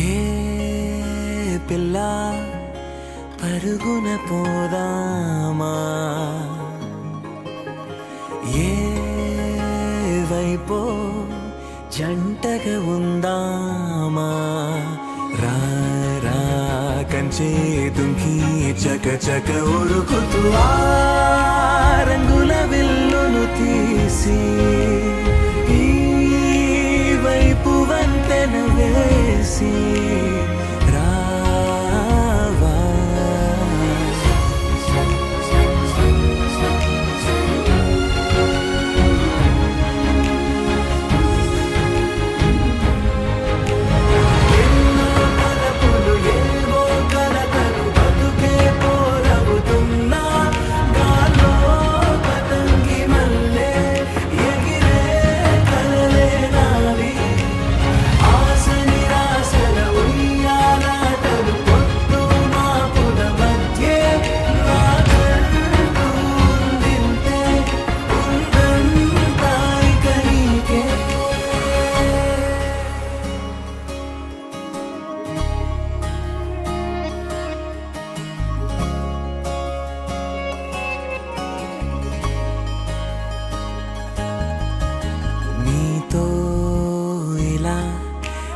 ఏ పిల్ల పరుగున పోదామా? ఏ వైపో జంటగా ఉందామా? రా రా కంచే దుంకి చక చక ఉరుకుతూ రంగుల విల్లును తీసి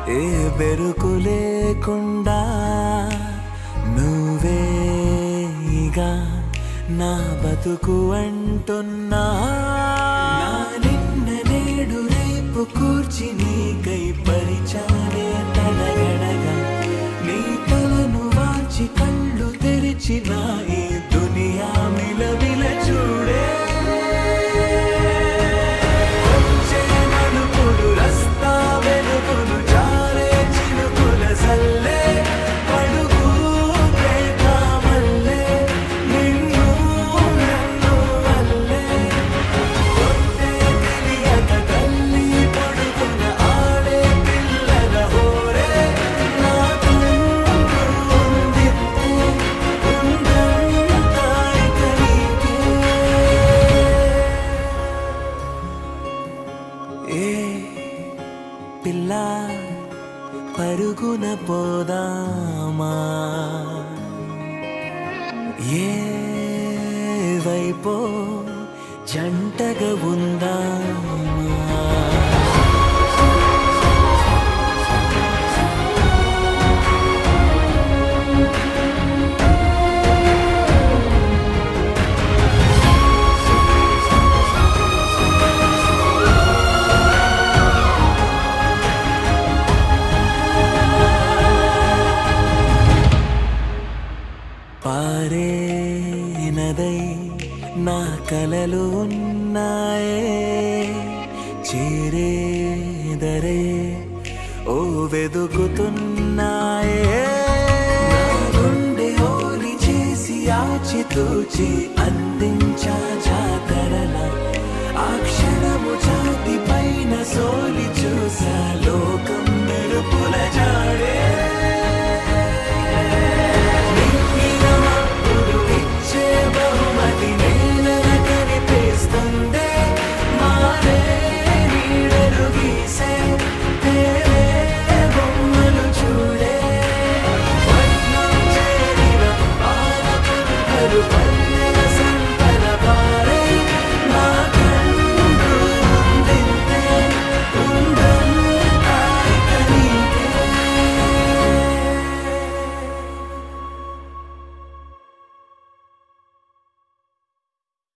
ఏ బెరుకు లేకుండా నువ్వేగా నా బతుకు అంటున్నా. నిన్న నేడు రేపు కూర్చి నీకై పరిచయం పిల్ల పరుగున పోదామా? ఏ వైపో జంటగా ఉందామా పారే నదై నా కలలు ఉన్నాయే. చేరే దరే ఓ వెదుకుతున్నాయే. గుండె ఓలి చేసి ఆచితూచి అందించా జాతరల. ఆ క్షణము జాతి పైన సోలి చూసా.